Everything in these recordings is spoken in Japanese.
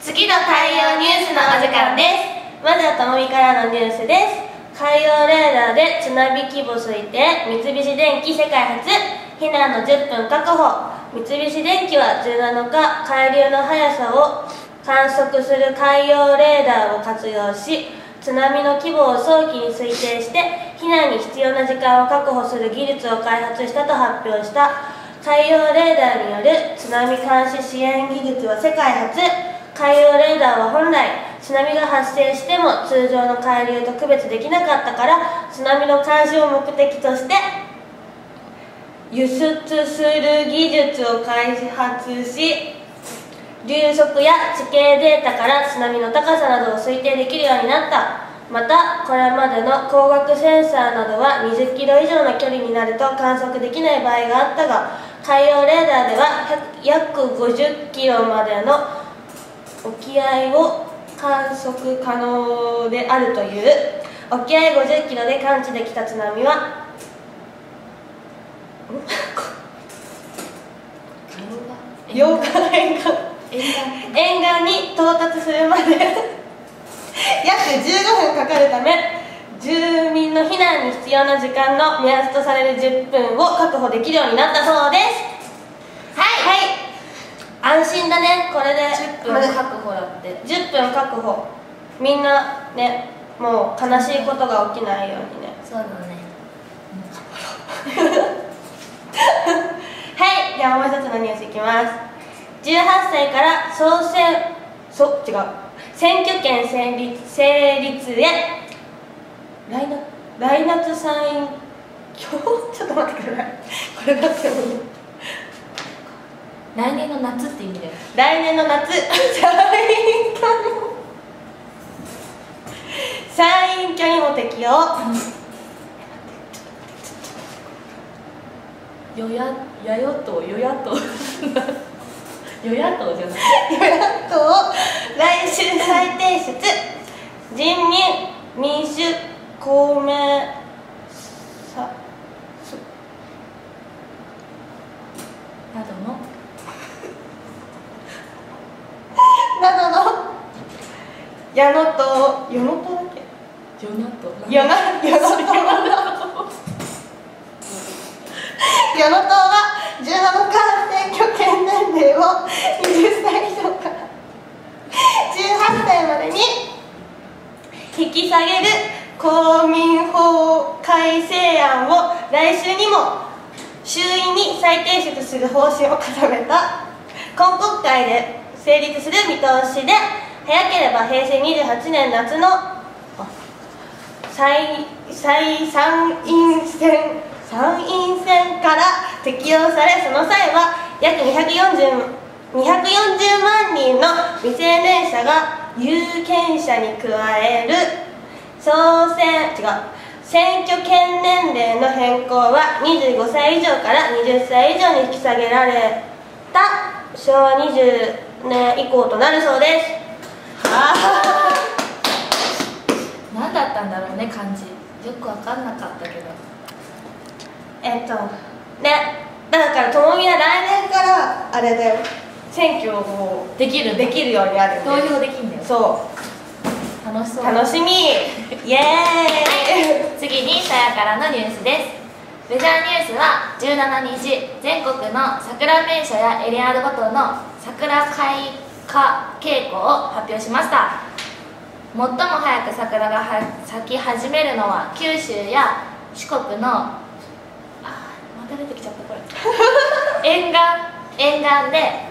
次の海洋ニュースのお時間です。まずはともみからのニュースです。海洋レーダーで津波規模推定三菱電機世界初避難の10分確保三菱電機は17日海流の速さを観測す。る海洋レーダーを活用し津波の規模を早期に推定して避難に必要な時間を確保す。る技術を開発したと発表した海洋レーダーによる津波監視支援技術は世界初海洋レーダーは本来津波が発生しても通常の海流と区別できなかったから津波の監視を目的として輸出する技術を開発し流速や地形データから津波の高さなどを推定できるようになった。またこれまでの光学センサーなどは20キロ以上の距離になると観測できない場合があったが海洋レーダーでは約50キロまでの沖合を観測可能であるという沖合50キロで感知できた津波は洋画沿岸。沿岸に到達するまで。約15分かかるため住民の避難に必要な時間の目安とされる10分を確保できるようになったそうです。はい、はい、安心だねこれで。10分。確保だって。10分確保みんなねもう悲しいことが起きないようにね。そうだね。はいではもう一つのニュースいきます。18歳から総選そ違う。選挙権成立成立へ。来夏来夏参院今日？ちょっと待ってください。これだって来年の夏って意味だよ来年の夏。参院挙に参院挙にも適用与野野与党与野党与野党じゃない。与野党来週再提出。人民民主公明さそなどのなどの矢野党矢野党だっけ与野党矢野矢矢野党は17日選挙権年齢を20歳以上か。ら18歳までに引き下げる公民法改正案を来週にも衆院に再提出する方針を固めた。今国会で成立する見通しで早ければ平成28年夏の再再参院選参院選から適用されその際は約240 240万人の未成年者が有権者に加える総選違う選挙権年齢の変更は25歳以上から20歳以上に引き下げられた昭和20年以降となるそうです。何だったんだろうね漢字。よく分かんなかったけど。えっとねだからともみは来年からあれだよ選挙をできるできるようになるよ投ね票できんだよ。そう。楽しそう。楽しみ。イエーイ。次にさやからのニュースです。メジャーニュースは17日全国の桜名所やエリアごとの桜開花傾向を発表しました。最も早く桜がは咲き始めるのは九州や四国のあーまた出てきちゃったこれ。沿岸沿岸で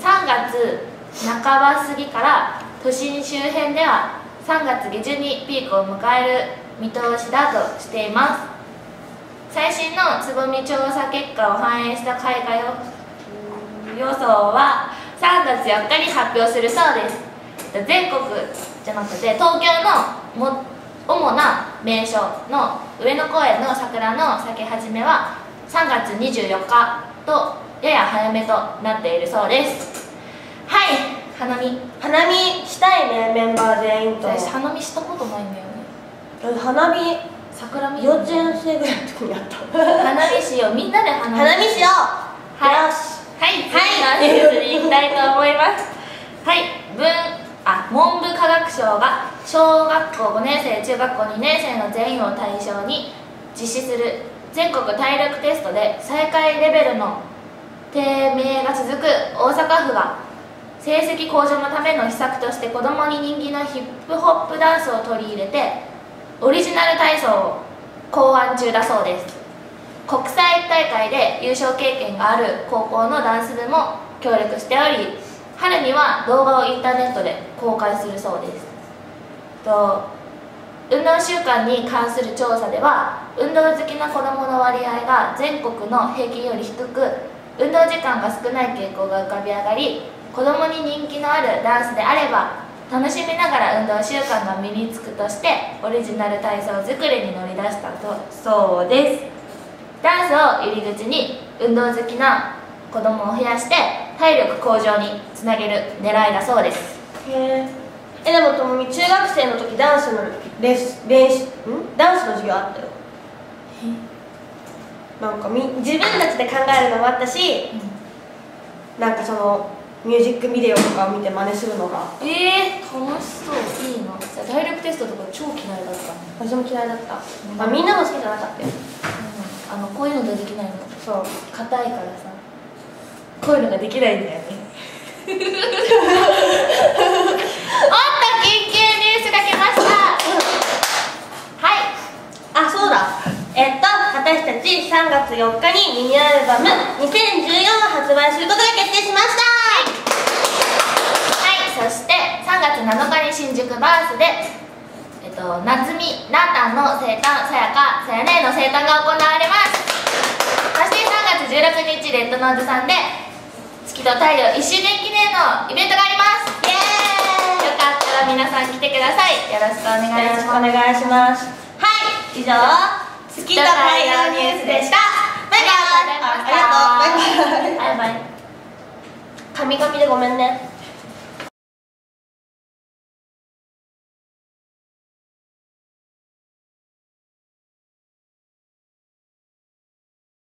3月半ば過ぎから都心周辺では3月下旬にピークを迎える見通しだとしています。最新のつぼみ調査結果を反映した開花予予想は3月4日に発表するそうです。全国じゃなくて東京のも主な名所の上野公園の桜の咲き始めは3月24日とやや早めとなっているそうです。はい花見。花見したいねメンバー全員と。私花見したことないんだよね。花見桜見。幼稚園生ぐらいの時にやった。花見しよう。みんなで花見。花見しよう。はい。よしはい次のニュースに行きたいと思います。はい文あ文部科学省が小学校5年生中学校2年生の全員を対象に実施する全国体力テストで最下位レベルの低迷が続く大阪府が成績向上のための施策として子どもに人気のヒップホップダンスを取り入れてオリジナル体操を考案中だそうです。国際大会で優勝経験がある高校のダンス部も協力しており春には動画をインターネットで公開するそうです。と運動習慣に関する調査では運動好きな子どもの割合が全国の平均より低く運動時間が少ない傾向が浮かび上がり子どもに人気のあるダンスであれば楽しみながら運動習慣が身につくとしてオリジナル体操作りに乗り出したとそうです。ダンスを入り口に運動好きな子どもを増やして体力向上につなげる狙いだそうです。へええでもともみ中学生の時ダンスのレス練習ん？ダンスの授業あったよ。なんかみ自分たちで考えるのもあったしなんかそのミュージックビデオとかを見て真似するのが。えー、楽しそう。いいな。体力テストとか超嫌いだった、私も嫌いだった、まあ、みんなも好きじゃなかったよあのこういうのができないの。そう。硬いからさ。こういうのができないんだよね。おっと緊急ニュースが来ました。はい。あそうだ。えっと私たち3月4日にミニアルバム「2014」を発売することが決定しました。はい。そして3月7日に新宿バースでと夏美なーたんの生誕さやかさやねの生誕が行われます。そして3月16日レッドノーズさんで月と太陽1周年記念のイベントがあります。イエーイ。よかったら皆さん来てください。よろしくお願いよろしくおします願いします。はい。以上月と太陽ニュースでした。バイバイ。あありがとう。バイバイ。バイバイ。神々でごめんね